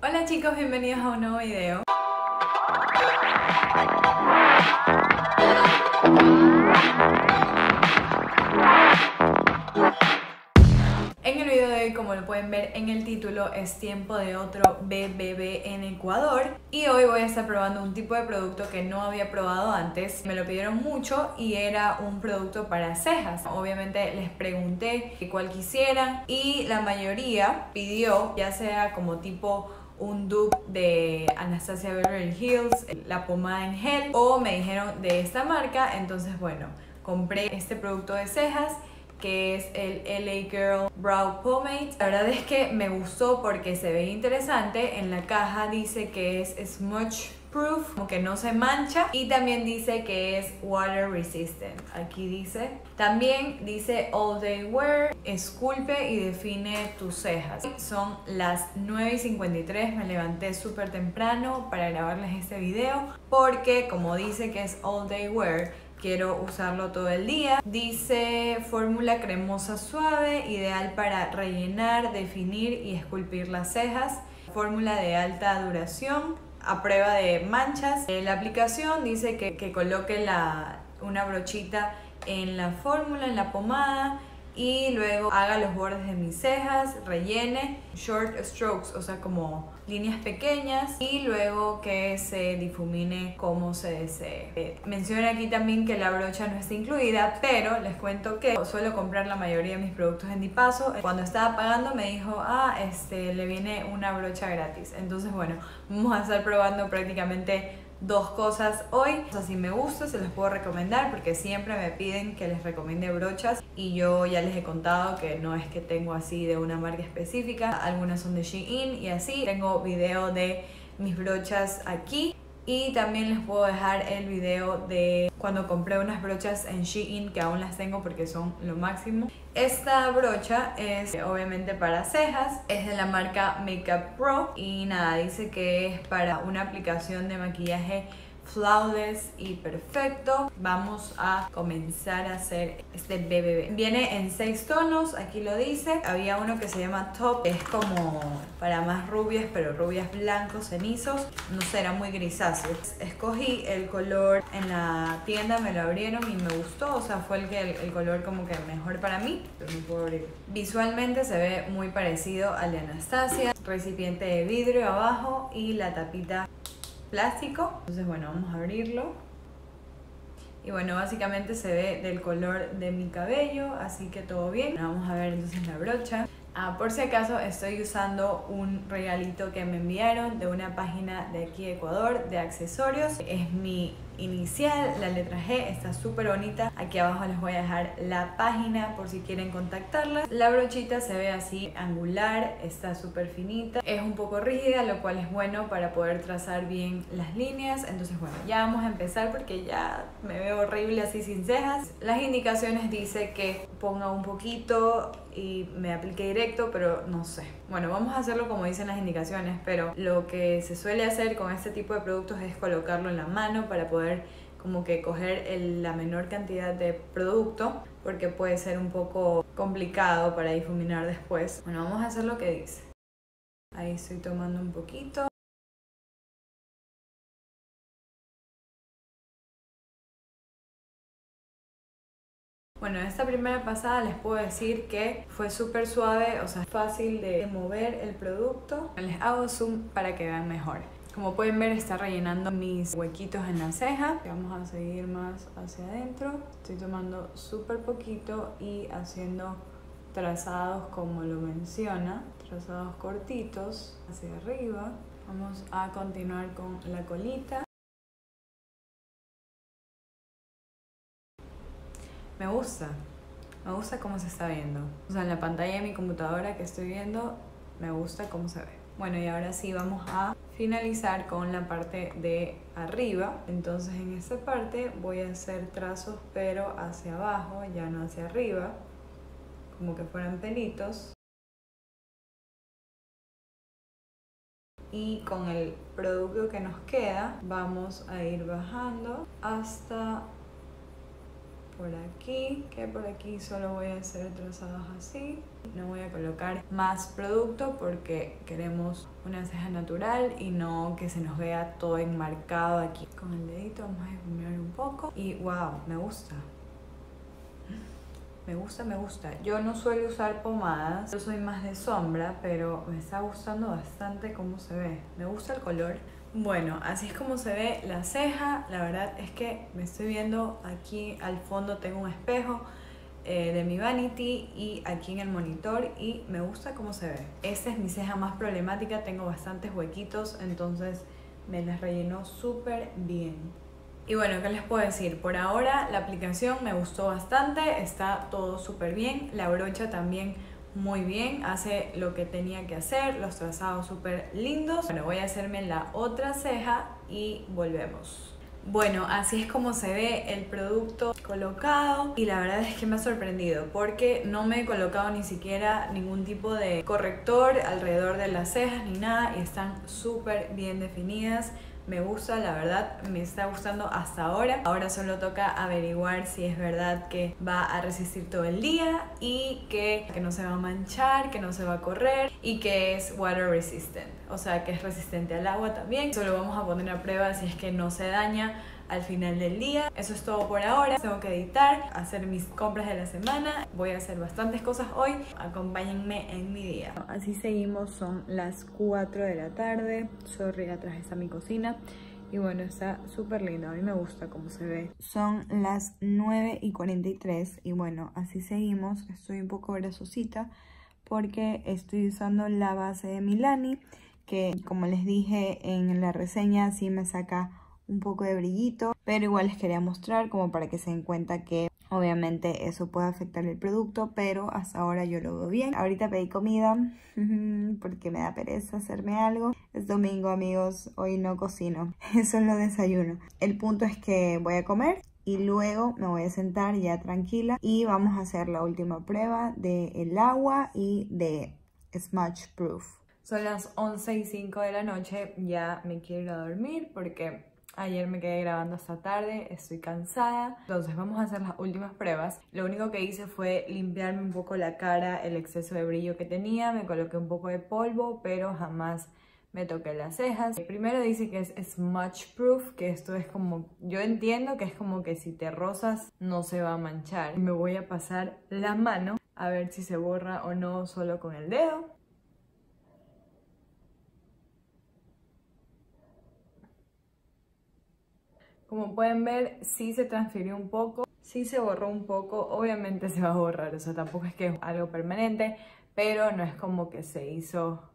Hola chicos, bienvenidos a un nuevo video. En el video de hoy, como lo pueden ver en el título, es tiempo de otro BBB en Ecuador y hoy voy a estar probando un tipo de producto que no había probado antes. Me lo pidieron mucho y era un producto para cejas. Obviamente les pregunté cuál quisieran y la mayoría pidió ya sea como tipo un dupe de Anastasia Beverly Hills, la pomada en gel o me dijeron de esta marca, entonces bueno, compré este producto de cejas que es el LA Girl Brow Pomade. La verdad es que me gustó porque se ve interesante. En la caja dice que es smudge proof, como que no se mancha y también dice que es water resistant. Aquí dice. También dice all day wear, esculpe y define tus cejas. Son las 9 y 53, me levanté súper temprano para grabarles este video porque como dice que es all day wear, quiero usarlo todo el día. Dice fórmula cremosa suave, ideal para rellenar, definir y esculpir las cejas. Fórmula de alta duración, a prueba de manchas. En la aplicación dice que, que coloque la, una brochita en la fórmula, en la pomada y luego haga los bordes de mis cejas, rellene, short strokes, o sea, como líneas pequeñas y luego que se difumine como se desee. Eh, menciona aquí también que la brocha no está incluida, pero les cuento que suelo comprar la mayoría de mis productos en Dipaso. Cuando estaba pagando me dijo, ah, este, le viene una brocha gratis. Entonces, bueno, vamos a estar probando prácticamente dos cosas hoy. O sea, si me gusta, se los puedo recomendar porque siempre me piden que les recomiende brochas y yo ya les he contado que no es que tengo así de una marca específica. Algunas son de Shein y así. Tengo video de mis brochas aquí y también les puedo dejar el video de cuando compré unas brochas en Shein que aún las tengo porque son lo máximo. Esta brocha es obviamente para cejas, es de la marca Makeup Pro y nada, dice que es para una aplicación de maquillaje flawless y perfecto. Vamos a comenzar a hacer este BBB. Viene en seis tonos, aquí lo dice. Había uno que se llama Top, es como para más rubias, pero rubias blancos, cenizos. No sé, era muy grisáceo. Escogí el color en la tienda, me lo abrieron y me gustó. O sea, fue el, que, el, color como que mejor para mí. Pero no puedo abrir. Visualmente se ve muy parecido al de Anastasia. Recipiente de vidrio abajo y la tapita plástico. Entonces, bueno, vamos a abrirlo. Y bueno, básicamente se ve del color de mi cabello, así que todo bien. Vamos a ver entonces la brocha. Ah, por si acaso estoy usando un regalito que me enviaron de una página de aquí de Ecuador de accesorios. Es mi inicial, la letra G, está súper bonita. Aquí abajo les voy a dejar la página por si quieren contactarla. La brochita se ve así angular, está súper finita, es un poco rígida, lo cual es bueno para poder trazar bien las líneas. Entonces bueno, ya vamos a empezar porque ya me veo horrible así sin cejas. Las indicaciones dice que ponga un poquito y me aplique directo, pero no sé. Bueno, vamos a hacerlo como dicen las indicaciones, pero lo que se suele hacer con este tipo de productos es colocarlo en la mano para poder como que coger la menor cantidad de producto porque puede ser un poco complicado para difuminar después. Bueno, vamos a hacer lo que dice. Ahí estoy tomando un poquito. Bueno, esta primera pasada les puedo decir que fue súper suave, o sea, fácil de mover el producto. Les hago zoom para que vean mejor. Como pueden ver está rellenando mis huequitos en la ceja. Vamos a seguir más hacia adentro. Estoy tomando súper poquito y haciendo trazados como lo menciona. Trazados cortitos hacia arriba. Vamos a continuar con la colita. Me gusta. Me gusta cómo se está viendo. O sea, en la pantalla de mi computadora que estoy viendo, me gusta cómo se ve. Bueno, y ahora sí vamos a finalizar con la parte de arriba. Entonces en esta parte voy a hacer trazos pero hacia abajo, ya no hacia arriba, como que fueran pelitos. Y con el producto que nos queda vamos a ir bajando hasta por aquí, que por aquí solo voy a hacer trazados así. No voy a colocar más producto porque queremos una ceja natural y no que se nos vea todo enmarcado aquí. Con el dedito vamos a difuminar un poco y wow, me gusta. Me gusta, me gusta. Yo no suelo usar pomadas, yo soy más de sombra, pero me está gustando bastante cómo se ve. Me gusta el color. Bueno, así es como se ve la ceja. La verdad es que me estoy viendo aquí al fondo tengo un espejo eh, de mi vanity y aquí en el monitor y me gusta cómo se ve. Esta es mi ceja más problemática, tengo bastantes huequitos, entonces me las rellenó súper bien. Y bueno, ¿qué les puedo decir? Por ahora la aplicación me gustó bastante, está todo súper bien, la brocha también muy bien, hace lo que tenía que hacer, los trazados súper lindos. Bueno, voy a hacerme la otra ceja y volvemos. Bueno, así es como se ve el producto colocado y la verdad es que me ha sorprendido porque no me he colocado ni siquiera ningún tipo de corrector alrededor de las cejas ni nada y están súper bien definidas me gusta, la verdad me está gustando hasta ahora. Ahora solo toca averiguar si es verdad que va a resistir todo el día y que, que no se va a manchar, que no se va a correr y que es water resistant, o sea que es resistente al agua también. Solo vamos a poner a prueba si es que no se daña al final del día. Eso es todo por ahora. Tengo que editar, hacer mis compras de la semana. Voy a hacer bastantes cosas hoy. Acompáñenme en mi día. Así seguimos, son las 4 de la tarde. Sorry, atrás está mi cocina. Y bueno, está súper lindo, a mí me gusta cómo se ve. Son las 9 y 43 y bueno, así seguimos. Estoy un poco grasosita porque estoy usando la base de Milani que como les dije en la reseña sí me saca un poco de brillito, pero igual les quería mostrar como para que se den cuenta que obviamente eso puede afectar el producto, pero hasta ahora yo lo veo bien. Ahorita pedí comida porque me da pereza hacerme algo. Es domingo amigos, hoy no cocino, eso lo desayuno. El punto es que voy a comer y luego me voy a sentar ya tranquila y vamos a hacer la última prueba del el agua y de Smudge Proof. Son las 11 y 5 de la noche, ya me quiero ir a dormir porque Ayer me quedé grabando hasta tarde, estoy cansada. Entonces vamos a hacer las últimas pruebas. Lo único que hice fue limpiarme un poco la cara, el exceso de brillo que tenía. Me coloqué un poco de polvo, pero jamás me toqué las cejas. Primero dice que es smudge proof, que esto es como, yo entiendo que es como que si te rozas no se va a manchar. Me voy a pasar la mano a ver si se borra o no solo con el dedo. Como pueden ver, sí se transfirió un poco, sí se borró un poco, obviamente se va a borrar, o sea, tampoco es que es algo permanente, pero no es como que se hizo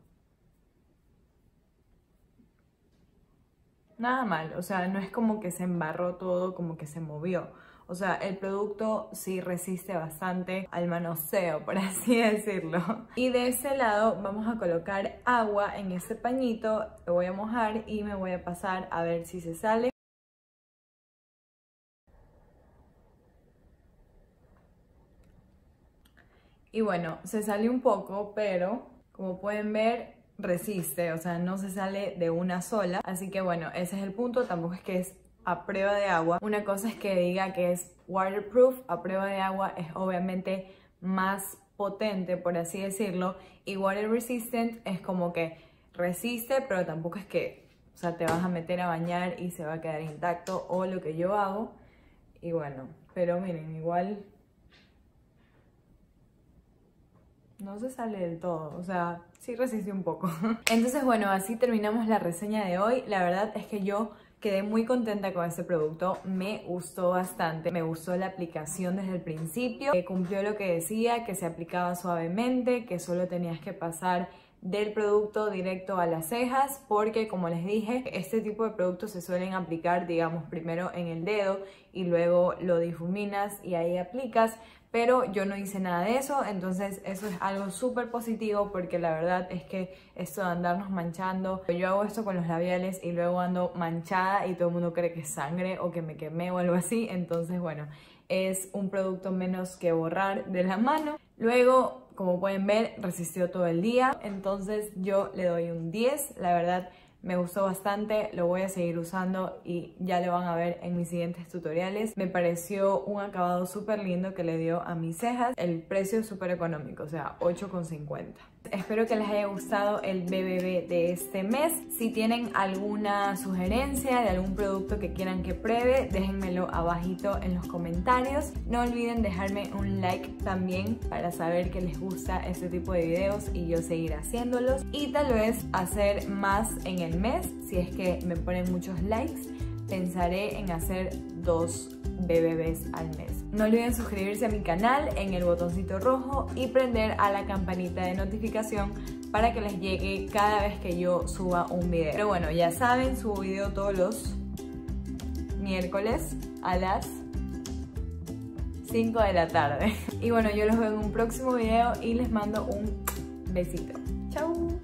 nada mal, o sea, no es como que se embarró todo, como que se movió. O sea, el producto sí resiste bastante al manoseo, por así decirlo. Y de ese lado vamos a colocar agua en ese pañito, lo voy a mojar y me voy a pasar a ver si se sale. Y bueno, se sale un poco, pero como pueden ver, resiste, o sea, no se sale de una sola. Así que bueno, ese es el punto, tampoco es que es a prueba de agua. Una cosa es que diga que es waterproof, a prueba de agua es obviamente más potente, por así decirlo, y water resistant es como que resiste, pero tampoco es que, o sea, te vas a meter a bañar y se va a quedar intacto, o lo que yo hago. Y bueno, pero miren, igual no se sale del todo, o sea, sí resiste un poco. Entonces, bueno, así terminamos la reseña de hoy. La verdad es que yo quedé muy contenta con este producto, me gustó bastante, me gustó la aplicación desde el principio, que cumplió lo que decía, que se aplicaba suavemente, que solo tenías que pasar del producto directo a las cejas porque como les dije este tipo de productos se suelen aplicar digamos primero en el dedo y luego lo difuminas y ahí aplicas pero yo no hice nada de eso, entonces eso es algo súper positivo porque la verdad es que esto de andarnos manchando, yo hago esto con los labiales y luego ando manchada y todo el mundo cree que es sangre o que me quemé o algo así, entonces bueno, es un producto menos que borrar de la mano. Luego, como pueden ver, resistió todo el día, entonces yo le doy un 10, la verdad me gustó bastante, lo voy a seguir usando y ya lo van a ver en mis siguientes tutoriales. Me pareció un acabado súper lindo que le dio a mis cejas. El precio es súper económico, o sea, 8,50. Espero que les haya gustado el BBB de este mes. Si tienen alguna sugerencia de algún producto que quieran que pruebe, déjenmelo abajito en los comentarios. No olviden dejarme un like también para saber que les gusta este tipo de videos y yo seguir haciéndolos. Y tal vez hacer más en el mes, si es que me ponen muchos likes, pensaré en hacer dos BBBs al mes. No olviden suscribirse a mi canal en el botoncito rojo y prender a la campanita de notificación para que les llegue cada vez que yo suba un video. Pero bueno, ya saben, subo video todos los miércoles a las 5 de la tarde. Y bueno, yo los veo en un próximo video y les mando un besito. Chau.